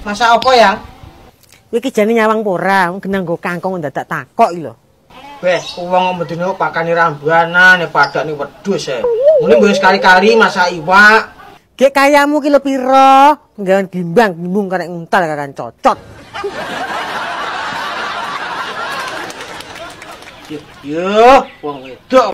Masa apa ya? iki jane nyawang pora, genang nggo kangkung dadak takok lho. Beh, wong om betul pakane rambanan, nih ni wedhus e. nih mbok ya. Mungkin masak sekali kali masa iwa. Kayak kayamu kilo piro, nggak gimbang, gimbung karek nguntal kakan cocot. Yo, wong wedok